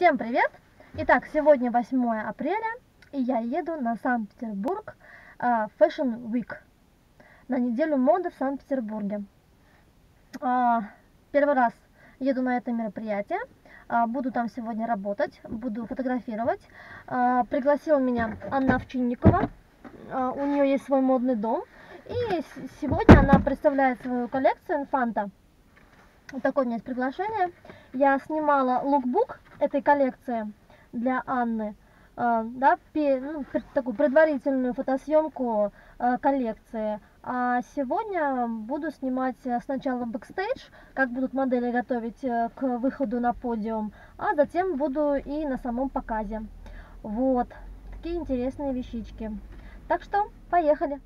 Всем привет! Итак, сегодня 8 апреля, и я еду на Санкт-Петербург uh, Fashion Week, на неделю моды в Санкт-Петербурге. Uh, первый раз еду на это мероприятие, uh, буду там сегодня работать, буду фотографировать. Пригласила меня Анна Овчинникова, у нее есть свой модный дом, и сегодня она представляет свою коллекцию Инфанта. Вот такое у меня есть приглашение. Я снимала лукбук этой коллекции для Анны, э, да, ну, такую предварительную фотосъемку э, коллекции. А сегодня буду снимать сначала бэкстейдж, как будут модели готовить э, к выходу на подиум, а затем буду и на самом показе. Вот, такие интересные вещички. Так что, поехали!